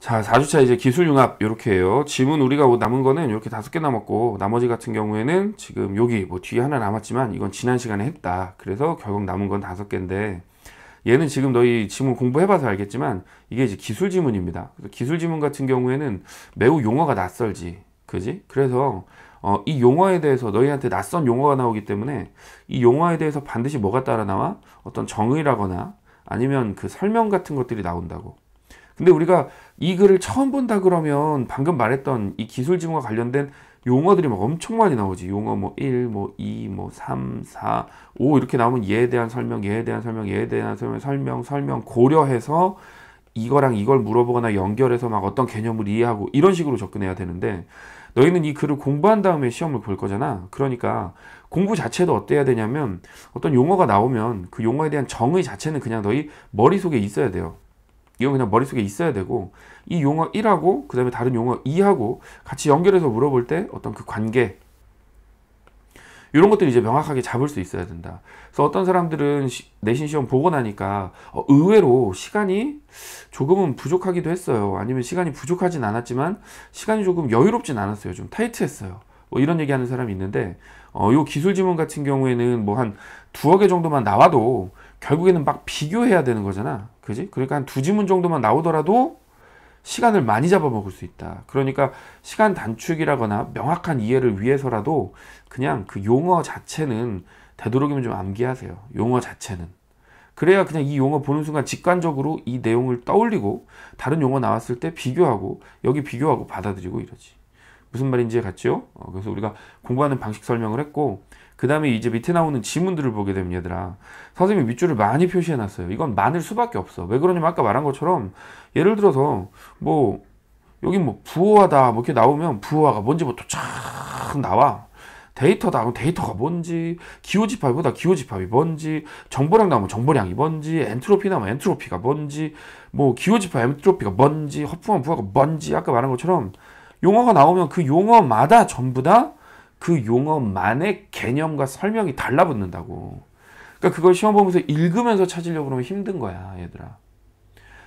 자, 4주차 이제 기술융합 이렇게 해요. 지문 우리가 뭐 남은 거는 이렇게 다섯 개 남았고 나머지 같은 경우에는 지금 여기 뭐 뒤에 하나 남았지만 이건 지난 시간에 했다. 그래서 결국 남은 건 다섯 개인데 얘는 지금 너희 지문 공부해봐서 알겠지만 이게 이제 기술 지문입니다. 기술 지문 같은 경우에는 매우 용어가 낯설지, 그지? 그래서 어, 이 용어에 대해서 너희한테 낯선 용어가 나오기 때문에 이 용어에 대해서 반드시 뭐가 따라 나와? 어떤 정의라거나 아니면 그 설명 같은 것들이 나온다고. 근데 우리가 이 글을 처음 본다 그러면 방금 말했던 이 기술 지문과 관련된 용어들이 막 엄청 많이 나오지. 용어 뭐 1, 뭐 2, 뭐 3, 4, 5 이렇게 나오면 얘에 대한 설명, 얘에 대한 설명, 얘에 대한 설명, 설명, 설명 고려해서 이거랑 이걸 물어보거나 연결해서 막 어떤 개념을 이해하고 이런 식으로 접근해야 되는데 너희는 이 글을 공부한 다음에 시험을 볼 거잖아. 그러니까 공부 자체도 어때야 되냐면 어떤 용어가 나오면 그 용어에 대한 정의 자체는 그냥 너희 머릿속에 있어야 돼요. 이건 그냥 머릿속에 있어야 되고 이 용어 1하고 그 다음에 다른 용어 2하고 같이 연결해서 물어볼 때 어떤 그 관계 이런 것들을 이제 명확하게 잡을 수 있어야 된다. 그래서 어떤 사람들은 시, 내신 시험 보고 나니까 어, 의외로 시간이 조금은 부족하기도 했어요. 아니면 시간이 부족하진 않았지만 시간이 조금 여유롭진 않았어요. 좀 타이트했어요. 뭐 이런 얘기하는 사람이 있는데 어, 요 기술 지문 같은 경우에는 뭐 한 두어 개 정도만 나와도 결국에는 막 비교해야 되는 거잖아. 그지? 그러니까 한 두 지문 정도만 나오더라도 시간을 많이 잡아먹을 수 있다. 그러니까 시간 단축이라거나 명확한 이해를 위해서라도 그냥 그 용어 자체는 되도록이면 좀 암기하세요. 용어 자체는. 그래야 그냥 이 용어 보는 순간 직관적으로 이 내용을 떠올리고 다른 용어 나왔을 때 비교하고 여기 비교하고 받아들이고 이러지. 무슨 말인지 갔죠? 어, 그래서 우리가 공부하는 방식 설명을 했고 그 다음에 이제 밑에 나오는 지문들을 보게 되면 얘들아. 선생님이 밑줄을 많이 표시해 놨어요. 이건 많을 수밖에 없어. 왜 그러냐면 아까 말한 것처럼 예를 들어서 뭐 여기 뭐 부호하다 뭐 이렇게 나오면 부호화가 뭔지 뭐또쫙 나와. 데이터다. 그럼 데이터가 뭔지 기호집합보다 기호집합이 뭔지 정보량 나오면 정보량이 뭔지 엔트로피 나오면 엔트로피가 뭔지 뭐 기호집합 엔트로피가 뭔지 허풍한 부하가 뭔지 아까 말한 것처럼 용어가 나오면 그 용어마다 전부 다 그 용어만의 개념과 설명이 달라붙는다고. 그러니까 그걸 시험 보면서 읽으면서 찾으려고 그러면 힘든 거야, 얘들아.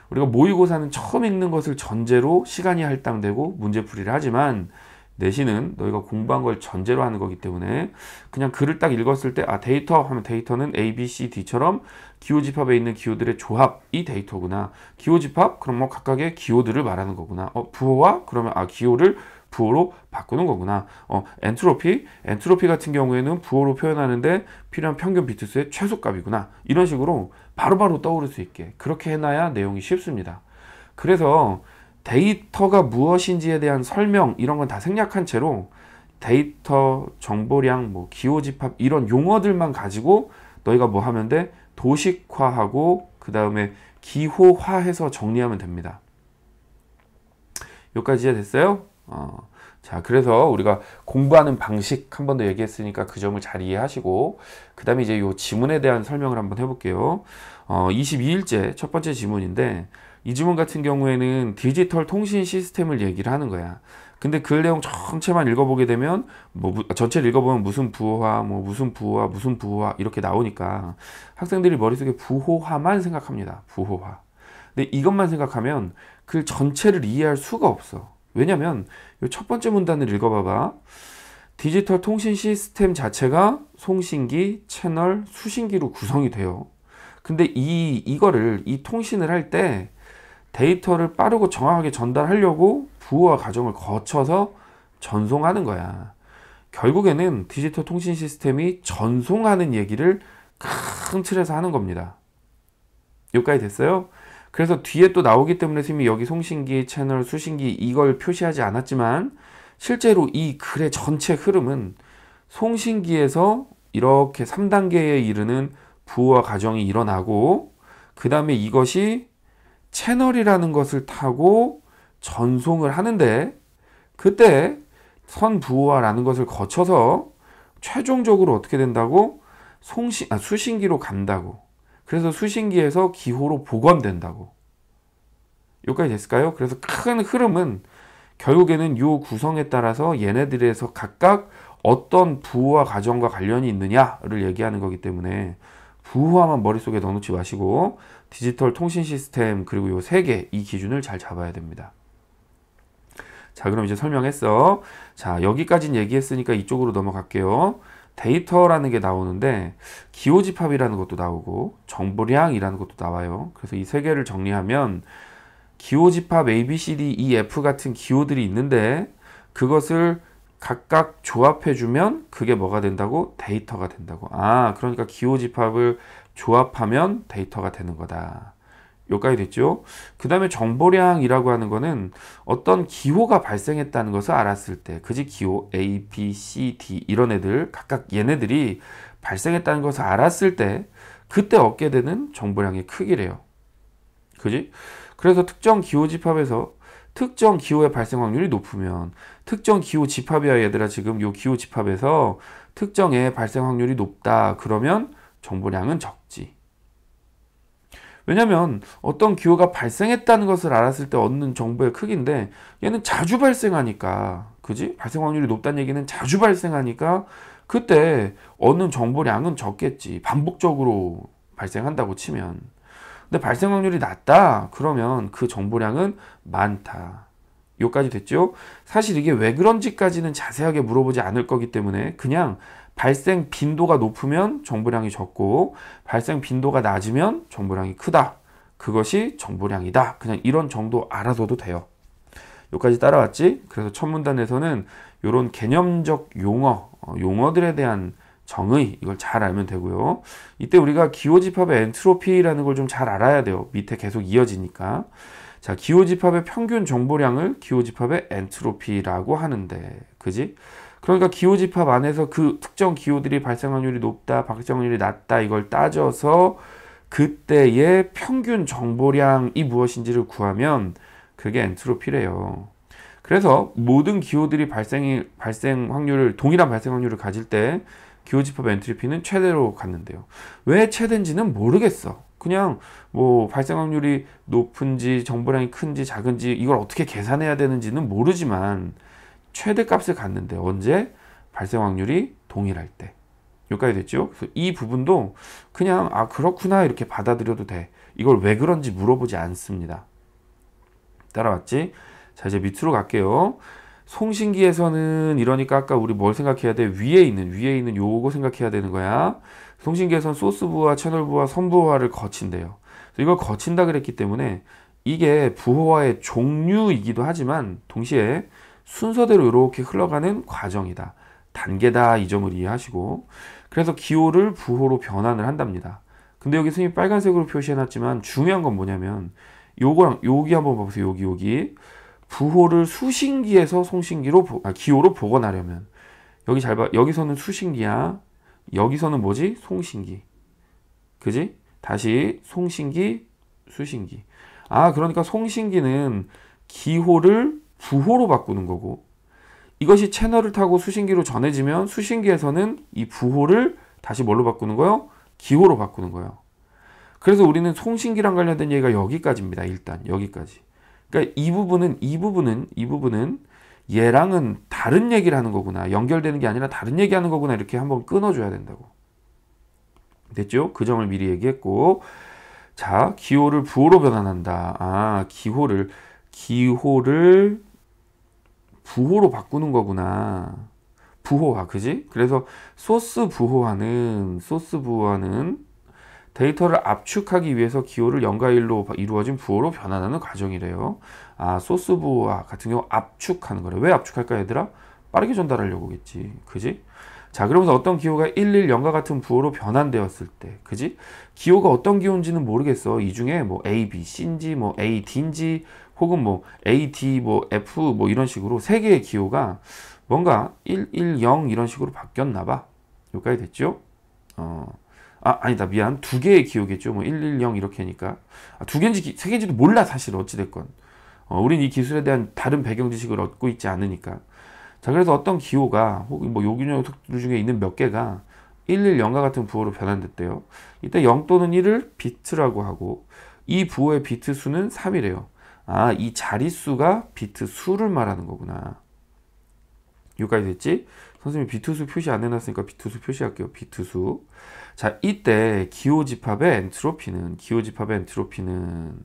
우리가 모의고사는 처음 읽는 것을 전제로 시간이 할당되고 문제풀이를 하지만 내신은 너희가 공부한 걸 전제로 하는 거기 때문에 그냥 글을 딱 읽었을 때 아 데이터 하면 데이터는 A, B, C, D처럼 기호집합에 있는 기호들의 조합이 데이터구나. 기호집합 그럼 뭐 각각의 기호들을 말하는 거구나. 어 부호와 그러면 아 기호를 부호로 바꾸는 거구나. 어, 엔트로피, 엔트로피 같은 경우에는 부호로 표현하는데 필요한 평균 비트수의 최소값이구나. 이런 식으로 바로바로 바로 떠오를 수 있게 그렇게 해놔야 내용이 쉽습니다. 그래서 데이터가 무엇인지에 대한 설명 이런 건 다 생략한 채로 데이터, 정보량, 뭐 기호집합 이런 용어들만 가지고 너희가 뭐 하면 돼? 도식화하고 그 다음에 기호화해서 정리하면 됩니다. 여기까지 이해됐어요? 어, 자, 그래서 우리가 공부하는 방식 한 번 더 얘기했으니까 그 점을 잘 이해하시고, 그 다음에 이제 요 지문에 대한 설명을 한번 해볼게요. 어, 22일째 첫 번째 지문인데, 이 지문 같은 경우에는 디지털 통신 시스템을 얘기를 하는 거야. 근데 그 내용 전체만 읽어보게 되면 뭐 전체를 읽어보면 무슨 부호화, 뭐 무슨 부호화, 무슨 부호화 이렇게 나오니까 학생들이 머릿속에 부호화만 생각합니다. 부호화. 근데 이것만 생각하면 그 전체를 이해할 수가 없어. 왜냐면 첫 번째 문단을 읽어봐봐. 디지털 통신 시스템 자체가 송신기, 채널, 수신기로 구성이 돼요. 근데 이, 이거를, 이 통신을 할 때 데이터를 빠르고 정확하게 전달하려고 부호와 과정을 거쳐서 전송하는 거야. 결국에는 디지털 통신 시스템이 전송하는 얘기를 큰 틀에서 하는 겁니다. 여기까지 됐어요? 그래서 뒤에 또 나오기 때문에 선생님이 여기 송신기, 채널, 수신기 이걸 표시하지 않았지만 실제로 이 글의 전체 흐름은 송신기에서 이렇게 3단계에 이르는 부호와 가정이 일어나고 그 다음에 이것이 채널이라는 것을 타고 전송을 하는데 그때 선부호화라는 것을 거쳐서 최종적으로 어떻게 된다고 송신 아, 수신기로 간다고 그래서 수신기에서 기호로 복원된다고. 여기까지 됐을까요? 그래서 큰 흐름은 결국에는 이 구성에 따라서 얘네들에서 각각 어떤 부호화 과정과 관련이 있느냐를 얘기하는 거기 때문에 부호화만 머릿속에 넣어놓지 마시고 디지털 통신 시스템 그리고 요 세 개 이 기준을 잘 잡아야 됩니다. 자, 그럼 이제 설명했어. 자, 여기까진 얘기했으니까 이쪽으로 넘어갈게요. 데이터라는 게 나오는데 기호집합이라는 것도 나오고 정보량이라는 것도 나와요. 그래서 이 세 개를 정리하면 기호집합 A, B, C, D, E, F 같은 기호들이 있는데 그것을 각각 조합해주면 그게 뭐가 된다고? 데이터가 된다고. 아, 그러니까 기호집합을 조합하면 데이터가 되는 거다. 여기까지 됐죠? 그 다음에 정보량이라고 하는 거는 어떤 기호가 발생했다는 것을 알았을 때, 그지? 기호 A, B, C, D 이런 애들 각각 얘네들이 발생했다는 것을 알았을 때 그때 얻게 되는 정보량의 크기래요. 그지? 그래서 특정 기호 집합에서 특정 기호의 발생 확률이 높으면 특정 기호 집합이야 얘들아 지금 요 기호 집합에서 특정의 발생 확률이 높다 그러면 정보량은 적지. 왜냐면 어떤 기호가 발생했다는 것을 알았을 때 얻는 정보의 크기인데 얘는 자주 발생하니까 그지? 발생 확률이 높다는 얘기는 자주 발생하니까 그때 얻는 정보량은 적겠지. 반복적으로 발생한다고 치면. 근데 발생 확률이 낮다 그러면 그 정보량은 많다. 요까지 됐죠? 사실 이게 왜 그런지까지는 자세하게 물어보지 않을 거기 때문에 그냥 발생 빈도가 높으면 정보량이 적고 발생 빈도가 낮으면 정보량이 크다. 그것이 정보량이다. 그냥 이런 정도 알아둬도 돼요. 여기까지 따라왔지? 그래서 첫 문단에서는 이런 개념적 용어, 어, 용어들에 대한 정의 이걸 잘 알면 되고요. 이때 우리가 기호집합의 엔트로피라는 걸 좀 잘 알아야 돼요. 밑에 계속 이어지니까. 자, 기호집합의 평균 정보량을 기호집합의 엔트로피라고 하는데, 그지? 그러니까 기호집합 안에서 그 특정 기호들이 발생 확률이 높다, 발생 확률이 낮다 이걸 따져서 그때의 평균 정보량이 무엇인지를 구하면 그게 엔트로피래요. 그래서 모든 기호들이 발생이 발생 확률을 동일한 발생 확률을 가질 때 기호집합 엔트로피는 최대로 갔는데요. 왜 최대인지는 모르겠어. 그냥 뭐 발생 확률이 높은지 정보량이 큰지 작은지 이걸 어떻게 계산해야 되는지는 모르지만 최대값을 갖는데 언제? 발생 확률이 동일할 때. 여기까지 됐죠? 그래서 이 부분도 그냥 아 그렇구나 이렇게 받아들여도 돼. 이걸 왜 그런지 물어보지 않습니다. 따라왔지? 자 이제 밑으로 갈게요. 송신기에서는 이러니까 아까 우리 뭘 생각해야 돼? 위에 있는 위에 있는 요거 생각해야 되는 거야. 송신기에서는 소스부와 채널부와 선부화를 거친대요. 이걸 거친다 그랬기 때문에 이게 부호화의 종류이기도 하지만 동시에 순서대로 이렇게 흘러가는 과정이다. 단계다 이 점을 이해하시고 그래서 기호를 부호로 변환을 한답니다. 근데 여기 선생님 빨간색으로 표시해놨지만 중요한 건 뭐냐면 요거랑 여기 한번 봐보세요. 여기 여기 부호를 수신기에서 송신기로 아, 기호로 복원하려면 여기 잘 봐. 여기서는 수신기야. 여기서는 뭐지? 송신기. 그지? 다시 송신기, 수신기. 아, 그러니까 송신기는 기호를 부호로 바꾸는 거고 이것이 채널을 타고 수신기로 전해지면 수신기에서는 이 부호를 다시 뭘로 바꾸는 거요? 기호로 바꾸는 거예요. 그래서 우리는 송신기랑 관련된 얘기가 여기까지입니다. 일단 여기까지. 그러니까 이 부분은 이 부분은 이 부분은 얘랑은 다른 얘기를 하는 거구나. 연결되는 게 아니라 다른 얘기 하는 거구나. 이렇게 한번 끊어줘야 된다고. 됐죠? 그 점을 미리 얘기했고 자 기호를 부호로 변환한다. 아 기호를 기호를 부호로 바꾸는 거구나. 부호화, 그지? 그래서 소스 부호화는, 소스 부호화는 데이터를 압축하기 위해서 기호를 0과 1로 이루어진 부호로 변환하는 과정이래요. 아, 소스 부호화 같은 경우 압축하는 거래. 왜 압축할까, 얘들아? 빠르게 전달하려고겠지. 그지? 자, 그러면서 어떤 기호가 110과 같은 부호로 변환되었을 때, 그지? 기호가 어떤 기호인지는 모르겠어. 이 중에 뭐 A, B, C인지, 뭐 A, D인지, 혹은 뭐 A, D, 뭐 F 뭐 이런 식으로 세 개의 기호가 뭔가 1, 1, 0 이런 식으로 바뀌었나 봐. 여기까지 됐죠? 어. 아, 아니다. 미안. 두 개의 기호겠죠. 뭐 1, 1, 0 이렇게 하니까. 아, 두 개인지 세 개인지도 몰라 사실 어찌 됐건. 어, 우린 이 기술에 대한 다른 배경 지식을 얻고 있지 않으니까. 자, 그래서 어떤 기호가 혹은 뭐 요기 녀석들 중에 있는 몇 개가 1, 1, 0과 같은 부호로 변환됐대요. 이때 0 또는 1을 비트라고 하고 이 부호의 비트 수는 3이래요. 아, 이 자릿수가 비트 수를 말하는 거구나. 여기까지 됐지? 선생님이 비트수 표시 안 해놨으니까 비트수 표시할게요. 비트수. 자, 이때 기호집합의 엔트로피는, 기호집합의 엔트로피는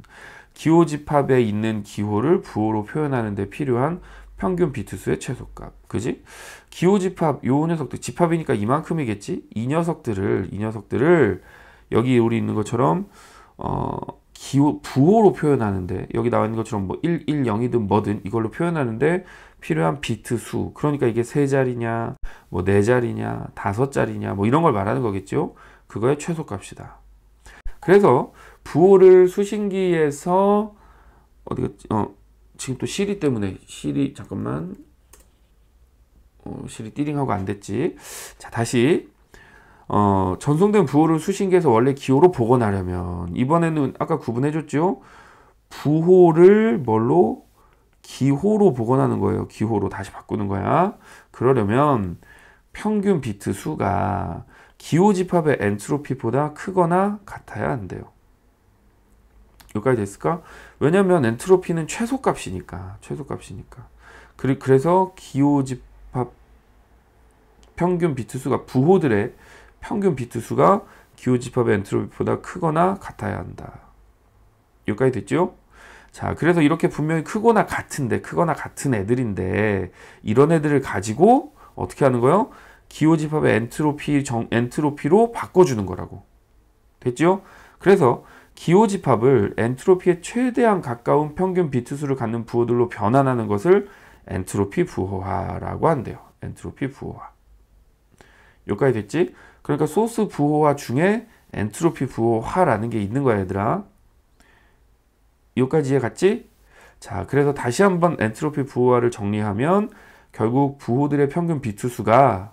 기호집합에 있는 기호를 부호로 표현하는 데 필요한 평균 비트수의 최소값. 그지? 기호 집합 요 녀석들 집합이니까 이만큼이겠지? 이 녀석들을 이 녀석들을 여기 우리 있는 것처럼 어 기호 부호로 표현하는데 여기 나와 있는 것처럼 뭐 1, 1, 0이든 뭐든 이걸로 표현하는데 필요한 비트 수. 그러니까 이게 세 자리냐, 뭐 네 자리냐, 다섯 자리냐, 뭐 이런 걸 말하는 거겠죠. 그거의 최소값이다. 그래서 부호를 수신기에서 어디 갔지? 어, 지금 또 시리 때문에 시리 잠깐만 어, 시리 띠링하고 안 됐지. 자 다시 어, 전송된 부호를 수신기에서 원래 기호로 복원하려면 이번에는 아까 구분해 줬죠. 부호를 뭘로 기호로 복원하는 거예요. 기호로 다시 바꾸는 거야. 그러려면 평균 비트 수가 기호 집합의 엔트로피보다 크거나 같아야 한대요. 여기까지 됐을까? 왜냐면 엔트로피는 최소값이니까 최소값이니까 그래서 기호 집합 평균 비트 수가 부호들의 평균 비트 수가 기호 집합의 엔트로피보다 크거나 같아야 한다. 여기까지 됐죠? 자, 그래서 이렇게 분명히 크거나 같은데, 크거나 같은 애들인데, 이런 애들을 가지고 어떻게 하는 거요? 기호 집합의 엔트로피 정, 엔트로피로 바꿔주는 거라고. 됐죠? 그래서 기호 집합을 엔트로피에 최대한 가까운 평균 비트수를 갖는 부호들로 변환하는 것을 엔트로피 부호화라고 한대요. 엔트로피 부호화. 여기까지 됐지? 그러니까 소스 부호화 중에 엔트로피 부호화라는 게 있는 거야, 얘들아. 여기까지 이해 갔지? 자, 그래서 다시 한번 엔트로피 부호화를 정리하면 결국 부호들의 평균 비트수가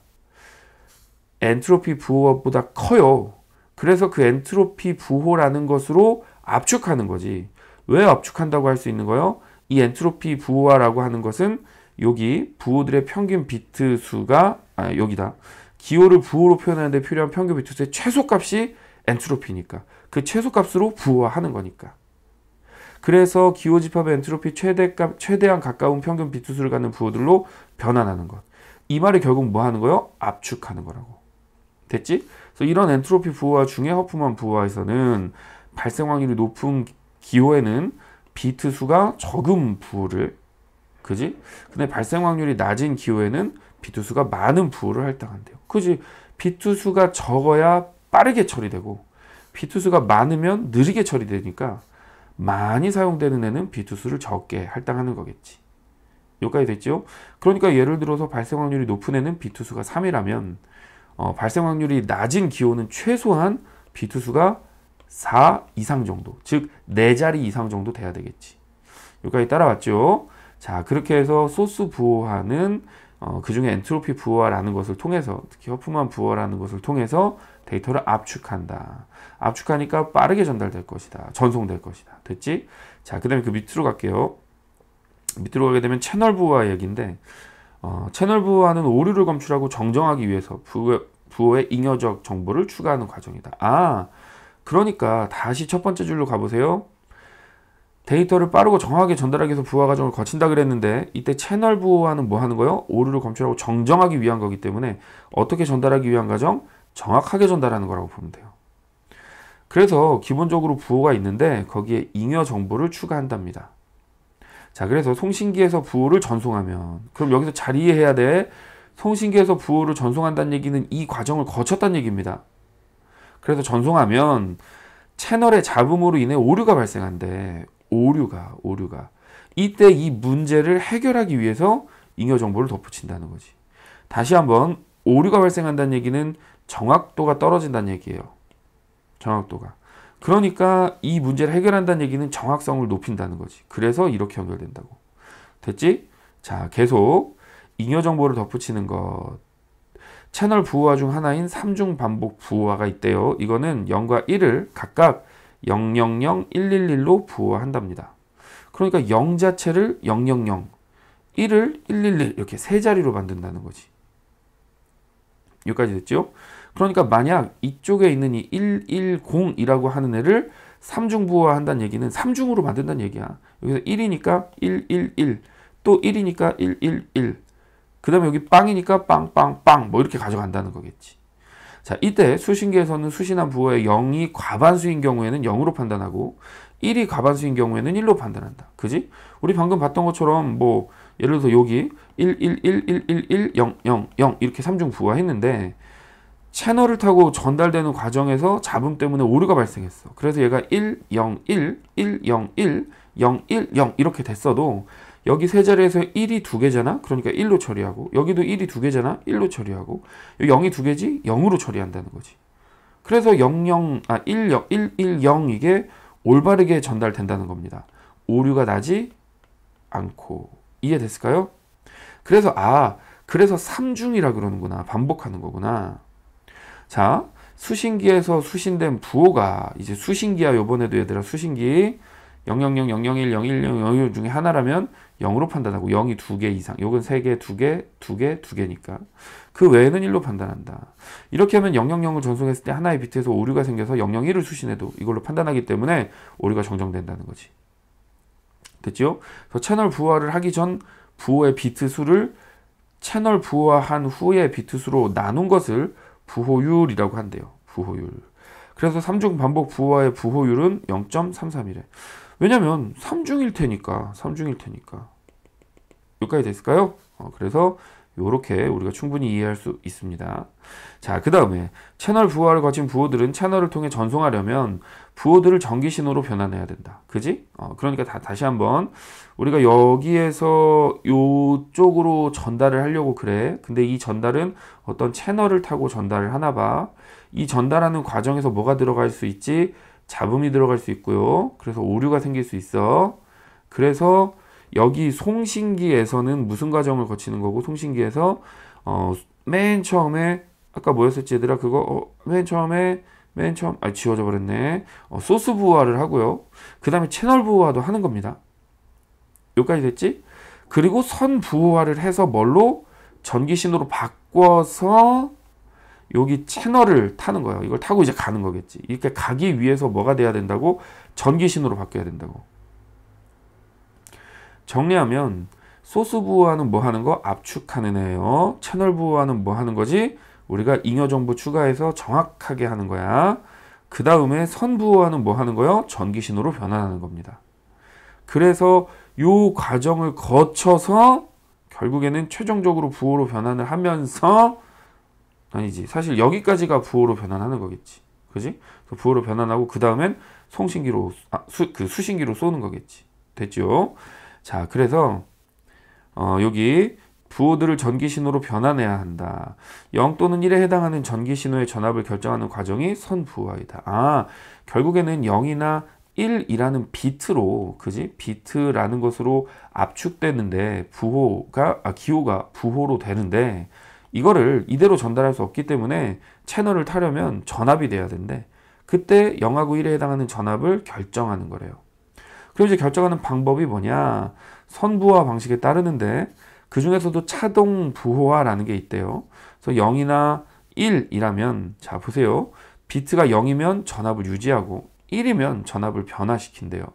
엔트로피 부호보다 커요. 그래서 그 엔트로피 부호라는 것으로 압축하는 거지. 왜 압축한다고 할 수 있는 거요? 이 엔트로피 부호화라고 하는 것은 여기 부호들의 평균 비트 수가 아 여기다 기호를 부호로 표현하는데 필요한 평균 비트 수의 최소값이 엔트로피니까 그 최소값으로 부호화하는 거니까. 그래서 기호 집합의 엔트로피 최대값 최대한 가까운 평균 비트 수를 갖는 부호들로 변환하는 것. 이 말이 결국 뭐 하는 거요? 압축하는 거라고. 됐지? 그래서 이런 엔트로피 부호화 중에 허프만 부호화에서는 발생 확률이 높은 기호에는 비트 수가 적은 부호를 그지? 근데 발생 확률이 낮은 기호에는 비트 수가 많은 부호를 할당한대요. 그지? 비트 수가 적어야 빠르게 처리되고 비트 수가 많으면 느리게 처리되니까 많이 사용되는 애는 비트 수를 적게 할당하는 거겠지. 여기까지 됐죠? 그러니까 예를 들어서 발생 확률이 높은 애는 비트 수가 3이라면 어, 발생 확률이 낮은 기호는 최소한 비투수가 4 이상 정도, 즉 4자리 이상 정도 돼야 되겠지. 여기까지 따라왔죠. 자, 그렇게 해서 소스 부호화는 어, 그 중에 엔트로피 부호화라는 것을 통해서, 특히 허프만 부호화라는 것을 통해서 데이터를 압축한다. 압축하니까 빠르게 전달될 것이다. 전송될 것이다. 됐지? 자, 그 다음에 그 밑으로 갈게요. 밑으로 가게 되면 채널 부호화 얘기인데, 어, 채널 부호화는 오류를 검출하고 정정하기 위해서 부호, 부호의 잉여적 정보를 추가하는 과정이다. 아, 그러니까 다시 첫 번째 줄로 가보세요. 데이터를 빠르고 정확하게 전달하기 위해서 부호화 과정을 거친다 그랬는데 이때 채널 부호화는 뭐 하는 거예요? 오류를 검출하고 정정하기 위한 거기 때문에 어떻게 전달하기 위한 과정? 정확하게 전달하는 거라고 보면 돼요. 그래서 기본적으로 부호가 있는데 거기에 잉여 정보를 추가한답니다. 자, 그래서 송신기에서 부호를 전송하면 그럼 여기서 잘 이해해야 돼. 송신기에서 부호를 전송한다는 얘기는 이 과정을 거쳤다는 얘기입니다. 그래서 전송하면 채널의 잡음으로 인해 오류가 발생한대. 오류가, 오류가. 이때 이 문제를 해결하기 위해서 잉여 정보를 덧붙인다는 거지. 다시 한번 오류가 발생한다는 얘기는 정확도가 떨어진다는 얘기예요. 정확도가. 그러니까 이 문제를 해결한다는 얘기는 정확성을 높인다는 거지. 그래서 이렇게 연결된다고. 됐지? 자, 계속 잉여 정보를 덧붙이는 것. 채널 부호화 중 하나인 3중 반복 부호화가 있대요. 이거는 0과 1을 각각 000, 111로 부호화한답니다. 그러니까 0 자체를 000, 1을 111 이렇게 세 자리로 만든다는 거지. 여기까지 됐죠? 그러니까 만약 이쪽에 있는 이 110이라고 하는 애를 3중 부호화 한다는 얘기는 3중으로 만든다는 얘기야. 여기서 1이니까 111, 또 1이니까 111. 그 다음에 여기 빵이니까 빵빵빵 뭐 이렇게 가져간다는 거겠지. 자, 이때 수신기에서는 수신한 부호의 0이 과반수인 경우에는 0으로 판단하고 1이 과반수인 경우에는 1로 판단한다. 그지? 우리 방금 봤던 것처럼 뭐 예를 들어서 여기 1, 1, 1, 1, 1, 1, 0, 0, 0 이렇게 3중 부호했는데 채널을 타고 전달되는 과정에서 잡음 때문에 오류가 발생했어. 그래서 얘가 1, 0, 1, 1, 0, 1, 0, 1, 0 이렇게 됐어도 여기 세 자리에서 1이 두 개잖아? 그러니까 1로 처리하고 여기도 1이 두 개잖아? 1로 처리하고 여기 0이 두 개지? 0으로 처리한다는 거지. 그래서 0, 0, 아, 1, 0, 1, 1, 0 이게 올바르게 전달된다는 겁니다. 오류가 나지 않고 이해됐을까요? 그래서 아 그래서 3중이라 그러는구나 반복하는 거구나 자 수신기에서 수신된 부호가 이제 수신기야 요번에도 얘들아 수신기 000, 001, 010, 010 중에 하나라면 0으로 판단하고 0이 두개 이상 요건 세 개, 두 개, 두 개, 두 개니까 그 외에는 1로 판단한다 이렇게 하면 000을 전송했을 때 하나의 비트에서 오류가 생겨서 001을 수신해도 이걸로 판단하기 때문에 오류가 정정된다는 거지 됐죠? 그래서 채널 부호화를 하기 전 부호의 비트 수를 채널 부호화한 후의 비트 수로 나눈 것을 부호율이라고 한대요. 부호율. 그래서 3중 반복 부호화의 부호율은 0.33이래. 왜냐면 3중일 테니까. 3중일 테니까. 여기까지 됐을까요? 어, 그래서 이렇게 우리가 충분히 이해할 수 있습니다. 자, 그 다음에 채널 부호화를 거친 부호들은 채널을 통해 전송하려면 부호들을 전기 신호로 변환해야 된다. 그지? 어, 그러니까 다, 다시 한번 우리가 여기에서 이쪽으로 전달을 하려고 그래. 근데 이 전달은 어떤 채널을 타고 전달을 하나 봐. 이 전달하는 과정에서 뭐가 들어갈 수 있지? 잡음이 들어갈 수 있고요. 그래서 오류가 생길 수 있어. 그래서 여기 송신기에서는 무슨 과정을 거치는 거고 송신기에서 어, 맨 처음에 아까 뭐였었지 얘들아? 그거 어, 맨 처음에 맨 처음 아 지워져 버렸네. 어, 소스 부호화를 하고요. 그 다음에 채널 부호화도 하는 겁니다. 여기까지 됐지? 그리고 선 부호화를 해서 뭘로? 전기 신호로 바꿔서 여기 채널을 타는 거예요 이걸 타고 이제 가는 거겠지 이렇게 가기 위해서 뭐가 돼야 된다고 전기 신호로 바뀌어야 된다고 정리하면 소스 부호화는 뭐 하는 거? 압축하는 애예요. 채널 부호화는 뭐 하는 거지? 우리가 잉여 정보 추가해서 정확하게 하는 거야. 그 다음에 선 부호화는 뭐 하는 거요? 전기 신호로 변환하는 겁니다. 그래서 요 과정을 거쳐서 결국에는 최종적으로 부호로 변환을 하면서 아니지 사실 여기까지가 부호로 변환하는 거겠지 그지 부호로 변환하고 그 다음엔 송신기로 아, 수, 그 수신기로 쏘는 거겠지 됐죠 자, 그래서 어, 여기 부호들을 전기 신호로 변환해야 한다. 0 또는 1에 해당하는 전기 신호의 전압을 결정하는 과정이 선부호이다. 아, 결국에는 0이나 1이라는 비트로, 그지? 비트라는 것으로 압축되는데, 부호가, 아, 기호가 부호로 되는데, 이거를 이대로 전달할 수 없기 때문에 채널을 타려면 전압이 돼야 된대. 그때 0하고 1에 해당하는 전압을 결정하는 거래요. 그럼 이제 결정하는 방법이 뭐냐? 선부화 방식에 따르는데 그 중에서도 차동 부호화라는 게 있대요. 그래서 0이나 1이라면 자 보세요. 비트가 0이면 전압을 유지하고 1이면 전압을 변화시킨대요.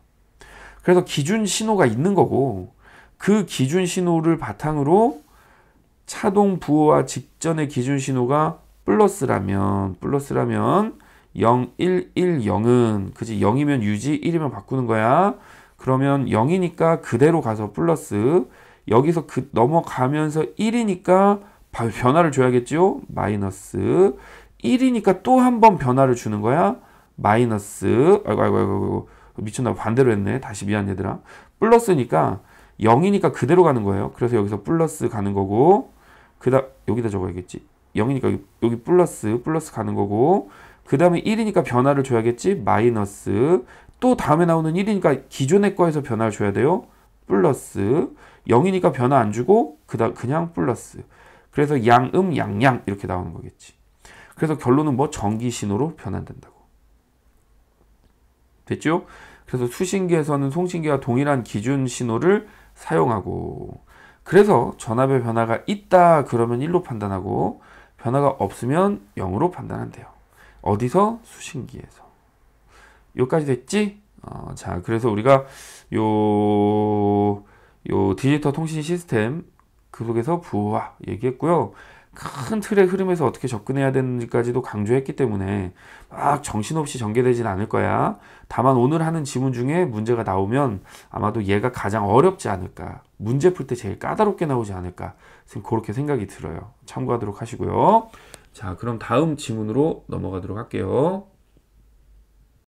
그래서 기준 신호가 있는 거고 그 기준 신호를 바탕으로 차동 부호화 직전의 기준 신호가 플러스라면 플러스라면 0, 1, 1, 0은 그지? 0이면 유지 1이면 바꾸는 거야. 그러면 0이니까 그대로 가서 플러스 여기서 그 넘어가면서 1이니까 변화를 줘야겠죠 마이너스. 1이니까 또 한 번 변화를 주는 거야? 마이너스. 아이고 아이고 아이고 미쳤나 반대로 했네. 다시 미안 얘들아. 플러스니까 0이니까 그대로 가는 거예요. 그래서 여기서 플러스 가는 거고 그다 여기다 적어야겠지? 0이니까 여기 플러스 플러스 가는 거고 그 다음에 1이니까 변화를 줘야겠지? 마이너스. 또 다음에 나오는 1이니까 기존의 거에서 변화를 줘야 돼요? 플러스. 0이니까 변화 안 주고 그다 그냥 플러스. 그래서 양음 양양 이렇게 나오는 거겠지. 그래서 결론은 뭐 전기 신호로 변환된다고. 됐죠? 그래서 수신기에서는 송신기와 동일한 기준 신호를 사용하고 그래서 전압의 변화가 있다 그러면 1로 판단하고 변화가 없으면 0으로 판단한대요. 어디서? 수신기에서. 여기까지 됐지? 어, 자, 그래서 우리가 요, 요 디지털 통신 시스템 그 속에서 부호화 얘기했고요. 큰 틀의 흐름에서 어떻게 접근해야 되는지까지도 강조했기 때문에 막 정신없이 전개되진 않을 거야. 다만 오늘 하는 지문 중에 문제가 나오면 아마도 얘가 가장 어렵지 않을까. 문제 풀 때 제일 까다롭게 나오지 않을까. 그렇게 생각이 들어요. 참고하도록 하시고요. 자, 그럼 다음 지문으로 넘어가도록 할게요.